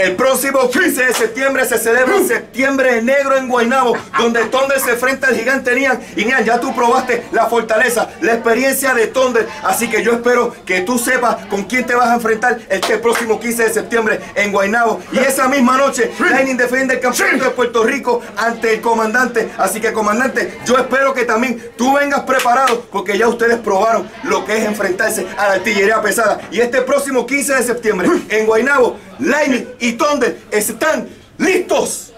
El próximo 15 de septiembre se celebra Septiembre Negro en Guaynabo, donde Thunder se enfrenta al gigante Nian. Y Nian, ya tú probaste la fortaleza, la experiencia de Thunder. Así que yo espero que tú sepas con quién te vas a enfrentar este próximo 15 de septiembre en Guaynabo. Y esa misma noche, Lightning defiende el campeonato de Puerto Rico ante el comandante. Así que, comandante, yo espero que también tú vengas preparado, porque ya ustedes probaron lo que es enfrentarse a la artillería pesada. Y este próximo 15 de septiembre en Guaynabo, Lightning y Thunder están listos.